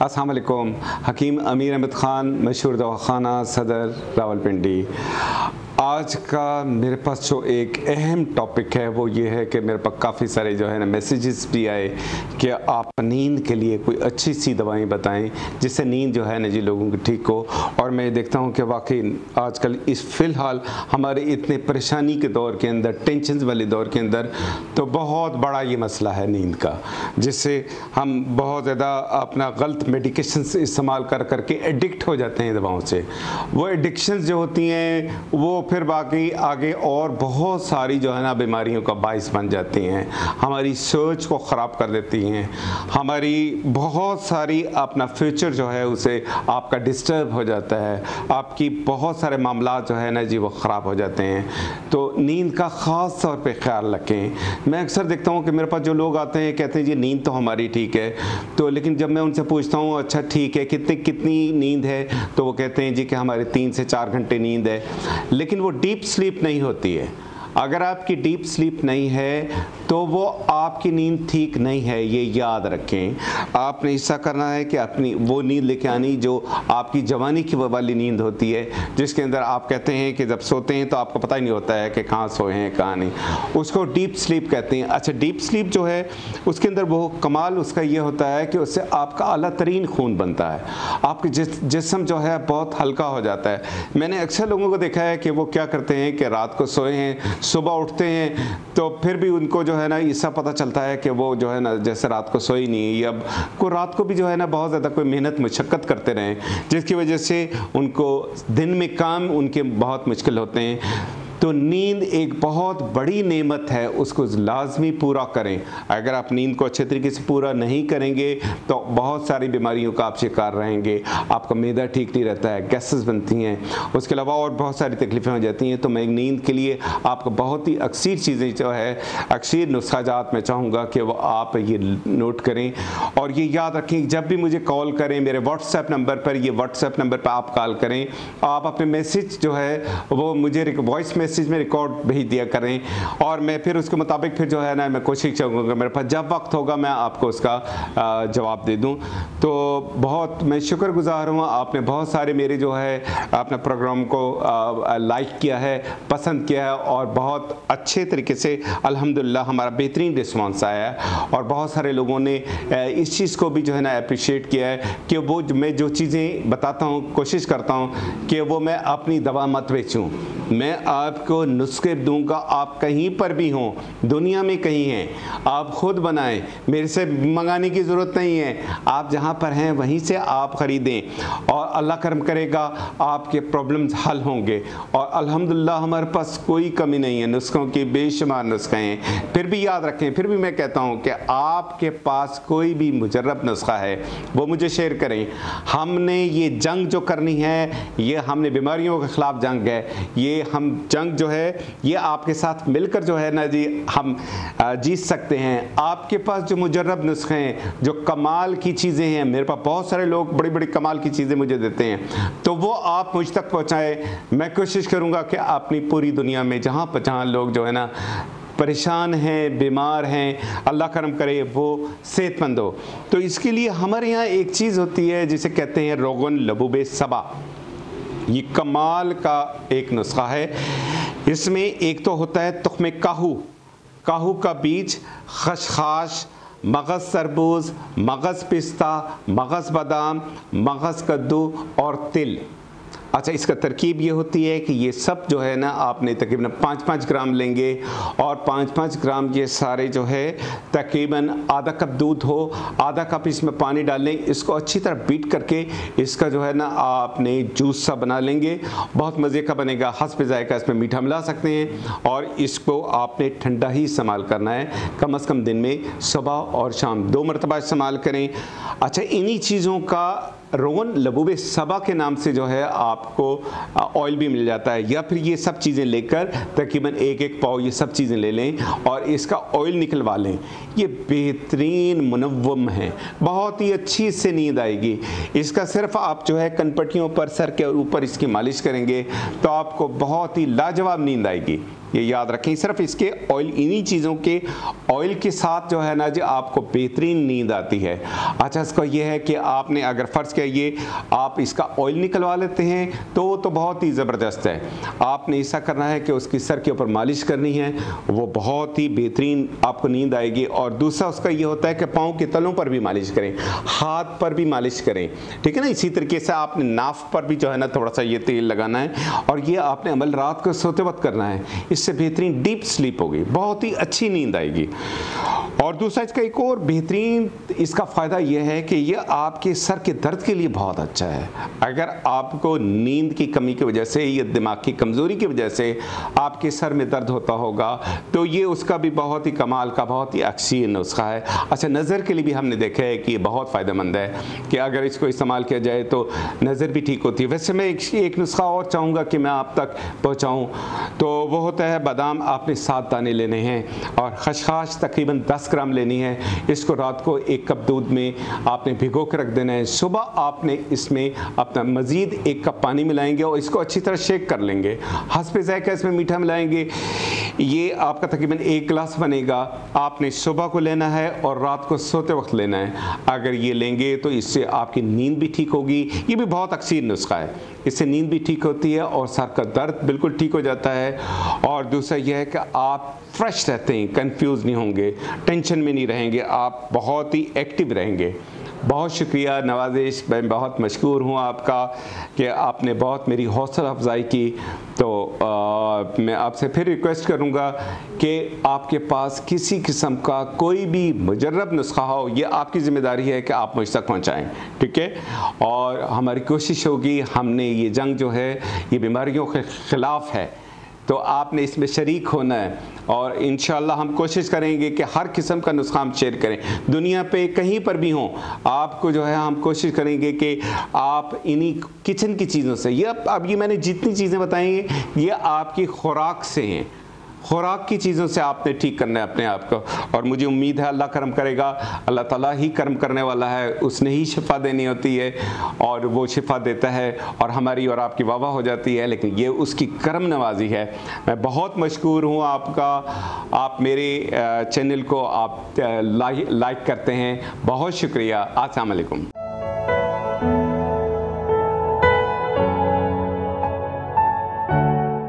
السلام علیکم حکیم امیر احمد خان مشہور دواخانہ صدر راول پنڈی آج کا میرے پاس جو ایک اہم ٹاپک ہے وہ یہ ہے کہ میرے پاس کافی سارے جو ہے نا میسیجز بھی آئے کہ آپ نیند کے لیے کوئی اچھی سی دوائیں بتائیں جس سے نیند جو ہے نا جی لوگوں کی ٹھیک ہو۔ اور میں دیکھتا ہوں کہ واقعی آج کل اس فی الحال ہمارے اتنے پریشانی کے دور کے اندر ٹینشنز والے دور کے اندر تو بہت بڑا یہ مسئلہ ہے نیند کا، جس سے ہم بہت زیادہ اپنا غلط میڈیکیشنز استعمال کر کر کے ایڈکٹ ہو جاتے ہیں دواؤں سے۔ وہ ایڈکشنز جو ہوتی ہیں وہ پھر باقی آگے اور بہت ساری جو ہے نا بیماریوں کا باعث بن جاتی ہیں۔ ہماری سوچ کو خراب کر دیتی ہیں۔ ہماری بہت ساری اپنا فیوچر جو ہے اسے آپ کا ڈسٹرب ہو جاتا ہے۔ آپ کی بہت سارے معاملات جو ہے نا جی وہ خراب ہو جاتے ہیں۔ تو نیند کا خاص طور پہ خیال رکھیں۔ میں اکثر دیکھتا ہوں کہ میرے پاس جو لوگ آتے ہیں کہتے ہیں جی نیند تو ہماری ٹھیک ہے۔ تو لیکن جب میں ان سے پوچھتا ہوں اچھا ٹھیک ہے، کتنی کتنی نیند ہے؟ تو وہ کہتے ہیں جی کہ ہمارے تین سے چار گھنٹے نیند ہے۔ لیکن وہ ڈیپ سلیپ نہیں ہوتی ہے۔ اگر آپ کی ڈیپ سلیپ نہیں ہے تو وہ آپ کی نیند ٹھیک نہیں ہے، یہ یاد رکھیں۔ آپ نے ایسا کرنا ہے کہ اپنی وہ نیند لے کے آنی جو آپ کی جوانی کی والی نیند ہوتی ہے، جس کے اندر آپ کہتے ہیں کہ جب سوتے ہیں تو آپ کو پتہ ہی نہیں ہوتا ہے کہ کہاں سوئے ہیں، کہاں نہیں۔ اس کو ڈیپ سلیپ کہتے ہیں۔ اچھا ڈیپ سلیپ جو ہے، اس کے اندر وہ کمال، اس کا یہ ہوتا ہے کہ اس سے آپ کا اعلیٰ ترین خون بنتا ہے۔ آپ کے جسم جو ہے، بہت ہلکا ہو جاتا ہے۔ میں نے اکثر لوگوں کو دیکھا ہے کہ وہ کیا کرتے ہیں کہ رات کو سوئے ہیں صبح اٹھتے ہیں، تو پھر بھی ان کو جو ہے نا ایسا پتہ چلتا ہے کہ وہ جو ہے نا جیسے رات کو سوئی نہیں یا کوئی رات کو بھی جو ہے نا بہت زیادہ کوئی محنت، مشقت کرتے رہیں جس کی وجہ سے ان کو دن میں کام ان کے بہت مشکل ہوتے ہیں۔ تو نیند ایک بہت بڑی نعمت ہے، اس کو لازمی پورا کریں۔ اگر آپ نیند کو اچھے طریقے سے پورا نہیں کریں گے، تو بہت ساری بیماریوں کا آپ شکار رہیں گے۔ آپ کا میدا ٹھیک نہیں رہتا ہے، گیسز بنتی ہیں۔ اس کے علاوہ اور بہت ساری تکلیفیں ہو جاتی ہیں۔ تو میں نیند کے لیے آپ کو بہت ہی اکثر چیزیں جو ہے، اکثر نسخہ جات میں چاہوں گا کہ وہ آپ یہ نوٹ کریں۔ اور یہ یاد رکھیں، جب بھی مجھے کال کریں، میرے واٹس ایپ نمبر پر، یہ واٹس ایپ نمبر پہ آپ کال کریں۔ آپ اپنے میسیج جو ہے، وہ مجھے وائس میسیج میسیج میں ریکارڈ بھیج دیا کریں اور میں پھر اس کے مطابق پھر جو ہے نا میں کوشش کروں گا میرے پاس جب وقت ہوگا میں آپ کو اس کا جواب دے دوں۔ تو بہت میں شکر گزار ہوں، آپ نے بہت سارے میرے جو ہے اپنے پروگرام کو لائک کیا ہے، پسند کیا ہے اور بہت اچھے طریقے سے الحمدللہ ہمارا بہترین رسپانس آیا ہے۔ اور بہت سارے لوگوں نے اس چیز کو بھی جو ہے نا اپریشیٹ کیا ہے کہ وہ میں جو چیزیں بتاتا ہوں، کوشش کرتا ہوں کہ وہ میں اپنی دوا مت بیچوں۔ میں آپ کو نسخے دوں گا، آپ کہیں پر بھی ہوں، دنیا میں کہیں ہیں۔ آپ خود بنائیں، میرے سے منگانے کی ضرورت نہیں ہے۔ آپ جہاں پر ہیں، وہیں سے آپ خریدیں۔ اور اللہ کرم کرے گا، آپ کے پرابلمز حل ہوں گے۔ اور الحمدللہ، ہمارے پاس کوئی کمی نہیں ہے۔ نسخوں کی بے شمار نسخے ہیں۔ پھر بھی یاد رکھیں، پھر بھی میں کہتا ہوں کہ آپ کے پاس کوئی بھی مجرب نسخہ ہے، وہ مجھے شیئر کریں۔ ہم نے یہ جنگ جو کرنی ہے، یہ ہم نے بیماریوں کے خلاف جنگ ہے، یہ ہم جنگ جو ہے یہ آپ کے ساتھ مل کر جو ہے نا جی ہم جیت سکتے ہیں۔ آپ کے پاس جو مجرب نسخے ہیں، جو کمال کی چیزیں ہیں، میرے پاس بہت سارے لوگ بڑی بڑی کمال کی چیزیں مجھے دیتے ہیں۔ تو وہ آپ مجھ تک پہنچائیں میں کوشش کروں گا کہ اپنی پوری دنیا میں جہاں پہ جہاں لوگ جو ہے نا پریشان ہیں، بیمار ہیں، اللہ کرم کرے، وہ صحت مند ہو۔ تو اس کے لیے ہمارے یہاں ایک چیز ہوتی ہے، جسے کہتے ہیں روغن لبوب سبا۔ یہ کمال کا ایک نسخہ ہے۔ اس میں ایک تو ہوتا ہے تخم کاہو۔ کاہو کا بیج خشخاش، مغز سربوز، مغز پستہ، مغز بادام، مغز کدو اور تل۔ اچھا اس کا ترکیب یہ ہوتی ہے کہ یہ سب جو ہے نا، آپ نے تقریباً پانچ پانچ گرام لیں گے اور پانچ پانچ گرام یہ سارے جو ہے تقریباً آدھا کپ دودھ ہو، آدھا کپ اس میں پانی ڈال لیں، اس کو اچھی طرح بیٹ کر کے اس کا جو ہے نا، آپ نے جوس سا بنا لیں گے۔ بہت مزے کا بنے گا، حسب ذائقہ اس میں میٹھا ملا سکتے ہیں اور اس کو آپ نے ٹھنڈا ہی استعمال کرنا ہے۔ کم از کم دن میں صبح اور شام دو مرتبہ استعمال کریں۔ اچھا انہی چیزوں کا روغن لبوب سبا کے نام سے جو ہے آپ کو آئل بھی مل جاتا ہے، یا پھر یہ سب چیزیں لے کر تقریباً ایک ایک پاؤ یہ سب چیزیں لے لیں اور اس کا آئل نکلوا لیں۔ یہ بہترین منوم ہے، بہت ہی اچھی اس سے نیند آئے گی۔ اس کا صرف آپ جو ہے کنپٹیوں پر سر کے اوپر اس کی مالش کریں گے تو آپ کو بہت ہی لاجواب نیند آئے گی۔ یہ یاد رکھیں، صرف اس کے آئل انہی چیزوں کے آئل کے ساتھ جو ہے نا جی آپ کو بہترین نیند آتی ہے۔ اچھا اس کا یہ ہے کہ آپ نے اگر فرض کیا یہ آپ اس کا آئل نکلوا لیتے ہیں، تو وہ تو بہت ہی زبردست ہے۔ آپ نے ایسا کرنا ہے کہ اس کی سر کے اوپر مالش کرنی ہے، وہ بہت ہی بہترین آپ کو نیند آئے گی۔ اور دوسرا، اس کا یہ ہوتا ہے کہ پاؤں کے تلوں پر بھی مالش کریں، ہاتھ پر بھی مالش کریں۔ ٹھیک ہے نا؟ اسی طریقے سے آپ نے ناف پر بھی جو ہے نا تھوڑا سا یہ تیل لگانا ہے، اور یہ آپ نے عمل رات کو سوتے وقت کرنا ہے۔ اس سے بہترین ڈیپ سلیپ ہوگی، بہت ہی اچھی نیند آئے گی۔ اور دوسرا، اس کا ایک اور بہترین، اس کا فائدہ یہ ہے کہ یہ آپ کے سر کے درد کے لیے بہت اچھا ہے۔ اگر آپ کو نیند کی کمی کی وجہ سے یا دماغ کی کمزوری کی وجہ سے آپ کے سر میں درد ہوتا ہوگا، تو یہ اس کا بھی بہت ہی کمال کا، بہت ہی اکثیر نسخہ ہے۔ اچھا نظر کے لیے بھی ہم نے دیکھا ہے کہ یہ بہت فائدہ مند ہے کہ اگر اس کو استعمال کیا جائے تو نظر بھی ٹھیک ہوتی ہے۔ ویسے میں ایک نسخہ اور چاہوں گا کہ میں آپ تک پہنچاؤں۔ تو وہ ہوتا ہے بادام آپ نے سات دانے لینے ہیں اور خشخاش تقریباً دس گرام لینی ہے۔ اس کو رات کو ایک کپ دودھ میں آپ نے بھگو کے رکھ دینا ہے۔ صبح آپ نے اس میں اپنا مزید ایک کپ پانی ملائیں گے اور اس کو اچھی طرح شیک کر لیں گے۔ حسب ذائقہ اس میں میٹھا ملائیں گے۔ یہ آپ کا تقریباً ایک گلاس بنے گا۔ آپ نے صبح کو لینا ہے اور رات کو سوتے وقت لینا ہے۔ اگر یہ لیں گے تو اس سے آپ کی نیند بھی ٹھیک ہوگی۔ یہ بھی بہت اکثیر نسخہ ہے۔ اس سے نیند بھی ٹھیک ہوتی ہے اور سر کا درد بالکل ٹھیک ہو جاتا ہے۔ اور دوسرا یہ ہے کہ آپ فریش رہتے ہیں، کنفیوز نہیں ہوں گے، ٹینشن میں نہیں رہیں گے، آپ بہت ہی ایکٹیو رہیں گے۔ بہت شکریہ نوازش، میں بہت مشکور ہوں آپ کا کہ آپ نے بہت میری حوصلہ افزائی کی۔ تو میں آپ سے پھر ریکویسٹ کروں گا کہ آپ کے پاس کسی قسم کا کوئی بھی مجرب نسخہ ہو، یہ آپ کی ذمہ داری ہے کہ آپ مجھ تک پہنچائیں، ٹھیک ہے؟ اور ہماری کوشش ہوگی، ہم نے یہ جنگ جو ہے، یہ بیماریوں کے خلاف ہے۔ تو آپ نے اس میں شریک ہونا ہے اور انشاءاللہ ہم کوشش کریں گے کہ ہر قسم کا نسخہ ہم شیئر کریں۔ دنیا پہ کہیں پر بھی ہوں، آپ کو جو ہے ہم کوشش کریں گے کہ آپ انہی کچن کی چیزوں سے، یہ اب یہ میں نے جتنی چیزیں بتائیں گے یہ آپ کی خوراک سے ہیں۔ خوراک کی چیزوں سے آپ نے ٹھیک کرنا ہے اپنے آپ کو۔ اور مجھے امید ہے اللہ کرم کرے گا۔ اللہ تعالیٰ ہی کرم کرنے والا ہے۔ اس نے ہی شفا دینی ہوتی ہے اور وہ شفا دیتا ہے اور ہماری اور آپ کی واہ ہو جاتی ہے۔ لیکن یہ اس کی کرم نوازی ہے۔ میں بہت مشکور ہوں آپ کا۔ آپ میرے چینل کو آپ لائک کرتے ہیں۔ بہت شکریہ۔ السلام علیکم۔